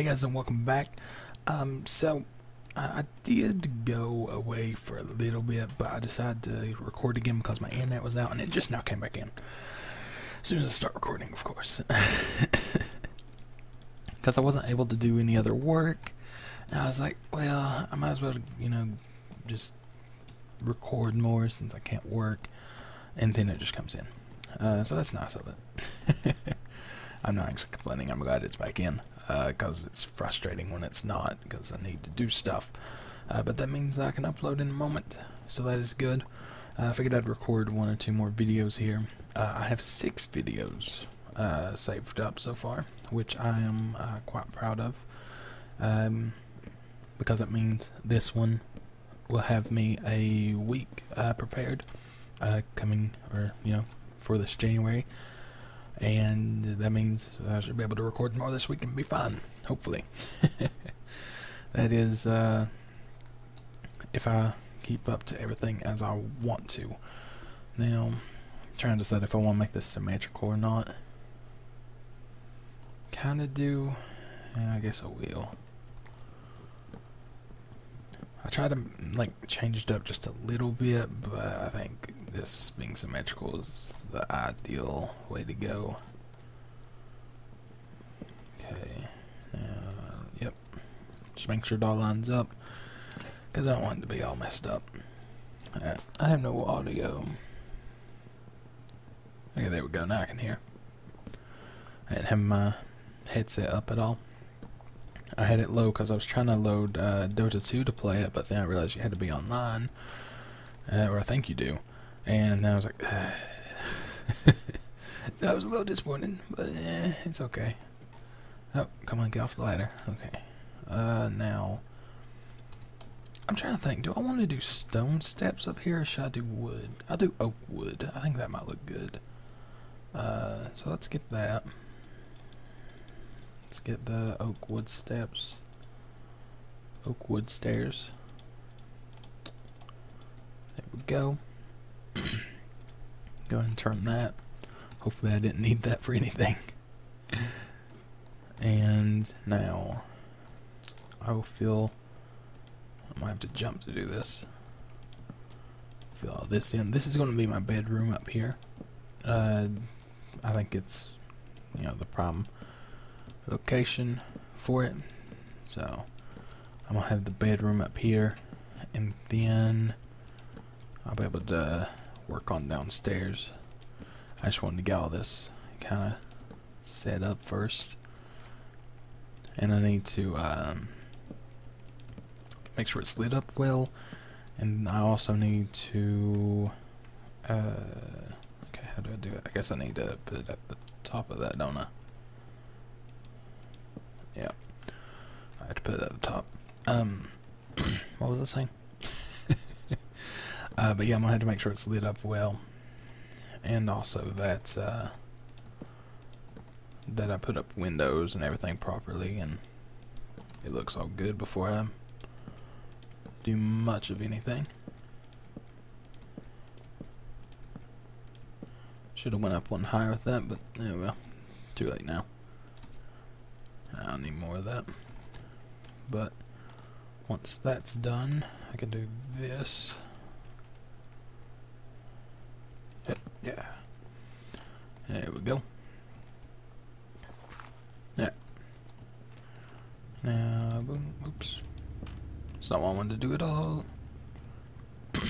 Hey guys and welcome back. Um, so I, did go away for a little bit, but I decided to record again because my internet was out and it just now came back in. As soon as I start recording, of course. Because I wasn't able to do any other work. And I was like, well, I might as well, you know, just record more since I can't work. And then it just comes in. Uh, so that's nice of it. I'm not actually complaining. I'm glad it's back in because uh, it's frustrating when it's not because I need to do stuff. Uh, but that means I can upload in a moment, so that is good. Uh, I figured I'd record one or two more videos here. Uh, I have six videos uh, saved up so far, which I am uh, quite proud of. Um, because it means this one will have me a week prepared coming, or, you know, for this January and that means I should be able to record more this week and be fine, hopefully. that is, uh, if I keep up to everything as I want to. Now, I'm trying to decide if I want to make this symmetrical or not. Kinda do, yeah, I guess I will. I tried to like change it up just a little bit, but I think this being symmetrical is the ideal way to go. Okay, uh, yep, just make sure it all lines up, because I don't want it to be all messed up. I have no audio. Okay, there we go, now I can hear. I didn't have my headset up at all. I had it low because I was trying to load uh, Dota 2 to play it, but then I realized you had to be online, uh, or I think you do. And I was like, so I was a little disappointed, but eh, it's okay. Oh, come on, get off the ladder. Okay. Uh, now, I'm trying to think. Do I want to do stone steps up here, or should I do wood? I'll do oak wood. I think that might look good. Uh, so let's get that. Let's get the oak wood steps. Oak wood stairs. There we go. Go ahead and turn that. Hopefully I didn't need that for anything. and now I will fill I might have to jump to do this. Fill all this in. This is going to be my bedroom up here. Uh, I think it's, you know, the problem location for it. So I'm to have the bedroom up here. And then I'll be able to work on downstairs. I just wanted to get all this kind of set up first. And I need to um, make sure it's lit up well. And I also need to... Uh, okay, how do I do it? I guess I need to put it at the top of that, don't I? Yeah. I have to put it at the top. Um, what was I saying? Uh, but yeah, I'm gonna have to make sure it's lit up well, and also that uh, that I put up windows and everything properly, and it looks all good before I do much of anything. Should have went up one higher with that, but yeah, well, too late now. I don't need more of that. But once that's done, I can do this. Yeah. There we go. Yeah. Now, boom, oops. It's not what I wanted to do at all.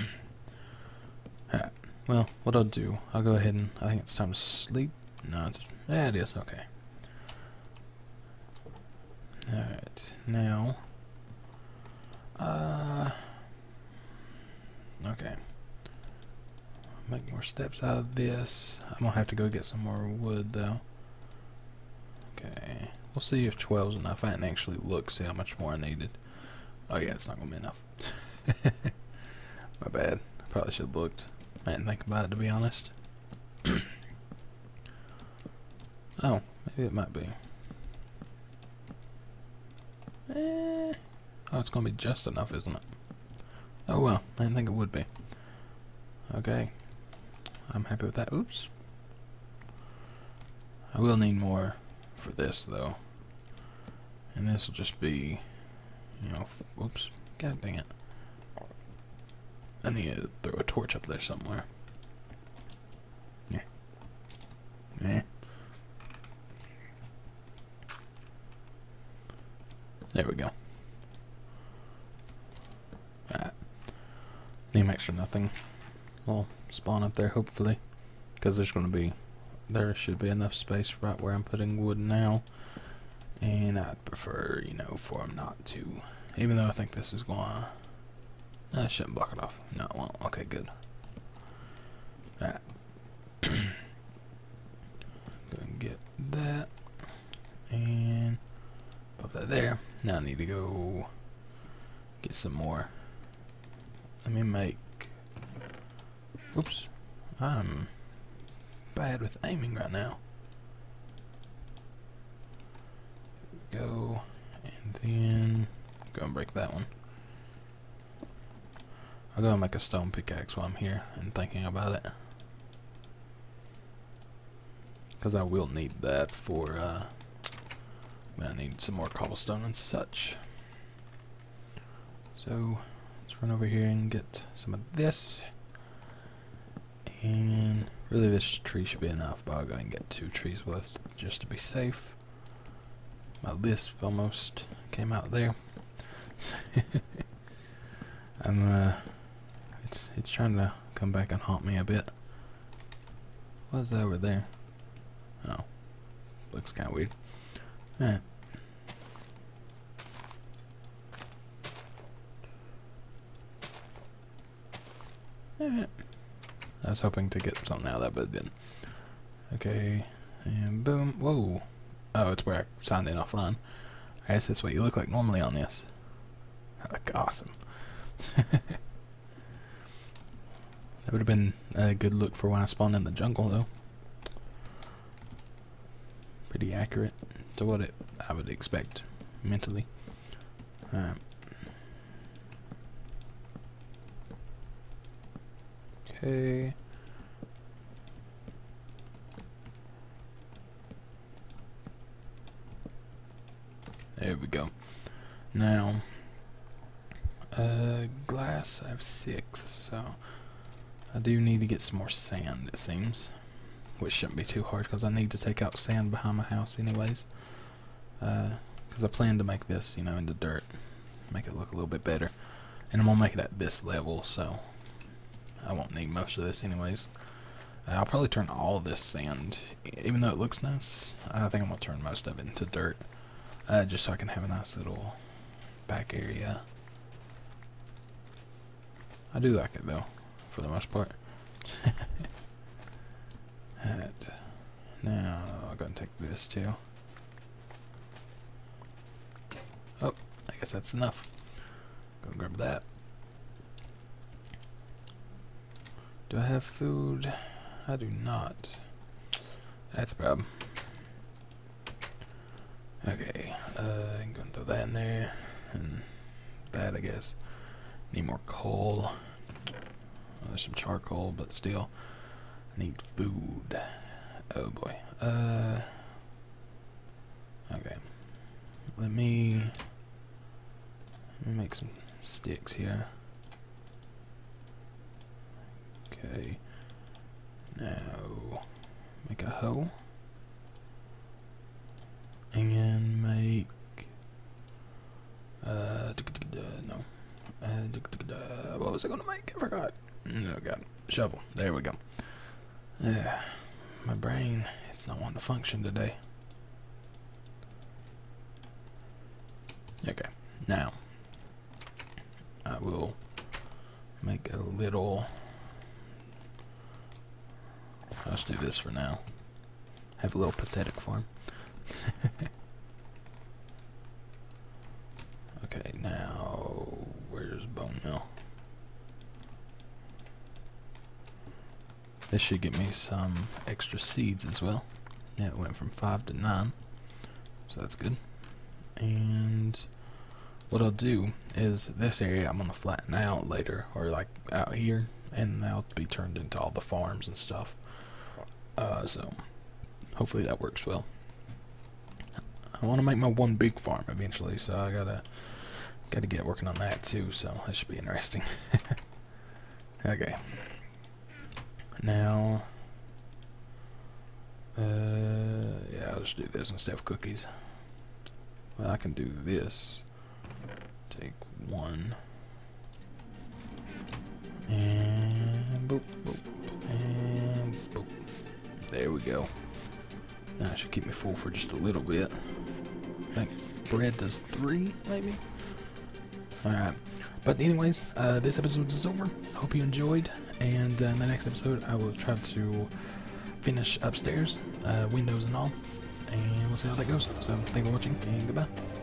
yeah. Well, what I'll do, I'll go ahead and, I think it's time to sleep. No, it's, yeah, it is, okay. Alright, now, uh, okay make more steps out of this. I'm gonna have to go get some more wood though. Okay, we'll see if 12 is enough. I didn't actually look, see how much more I needed. Oh yeah, it's not gonna be enough. My bad. I probably should have looked. I didn't think about it to be honest. oh, maybe it might be. Eh. Oh, it's gonna be just enough, isn't it? Oh well, I didn't think it would be. Okay, I'm happy with that. Oops. I will need more for this, though. And this will just be, you know, oops, god dang it. I need to throw a torch up there somewhere. Yeah. Yeah. There we go. Alright. Make sure nothing will spawn up there, hopefully. Because there's going to be, there should be enough space right where I'm putting wood now. And I'd prefer, you know, for them not to. Even though I think this is going to, I shouldn't block it off. No, well, okay, good. Alright. Go and get that. And pop that there. Now I need to go get some more. Let me make. Oops. I'm bad with aiming right now. Go. And then. Go and break that one. I'll go and make a stone pickaxe while I'm here and thinking about it. Because I will need that for. Uh, I need some more cobblestone and such. So, let's run over here and get some of this. And really this tree should be enough, but I'll go and get two trees worth just to be safe. My lisp almost came out there. I'm uh it's it's trying to come back and haunt me a bit. What's that over there? Oh. Looks kinda weird. Yeah. I was hoping to get something out of that, but didn't. Okay, and boom. Whoa. Oh, it's where I signed in offline. I guess that's what you look like normally on this. Like, awesome. that would have been a good look for when I spawned in the jungle, though. Pretty accurate to what it I would expect mentally. Alright. Okay. There we go. Now, uh, glass, I have six, so I do need to get some more sand, it seems. Which shouldn't be too hard, because I need to take out sand behind my house anyways. Because uh, I plan to make this, you know, into dirt. Make it look a little bit better. And I'm going to make it at this level, so I won't need most of this anyways. Uh, I'll probably turn all this sand, even though it looks nice, I think I'm going to turn most of it into dirt. Uh, just so I can have a nice little back area. I do like it though, for the most part. right. Now, I'll go and take this too. Oh, I guess that's enough. Go grab that. Do I have food? I do not. That's a problem. Okay, uh, I'm gonna throw that in there, and that I guess. Need more coal. Oh, there's some charcoal, but still, I need food. Oh boy. Uh. Okay. Let me. Let me make some sticks here. Okay. Now, make a hole. And make. Uh, no. Uh, what was I gonna make? I forgot. Oh god. Shovel. There we go. Yeah. My brain, it's not wanting to function today. Okay. Now, I will make a little Let's do this for now. Have a little pathetic form. okay, now where's bone meal? This should get me some extra seeds as well. Yeah, it went from five to nine, so that's good. And what I'll do is this area I'm gonna flatten out later, or like out here, and that'll be turned into all the farms and stuff. Uh, so hopefully that works well. I want to make my one big farm eventually, so I gotta gotta get working on that too. So that should be interesting. okay. Now, uh, yeah, I'll just do this instead of cookies. Well, I can do this. Take one. And go. That should keep me full for just a little bit. I think bread does three, maybe? Alright. But anyways, uh, this episode is over. Hope you enjoyed. And uh, in the next episode, I will try to finish upstairs, uh, windows and all. And we'll see how that goes. So, thank you for watching, and goodbye.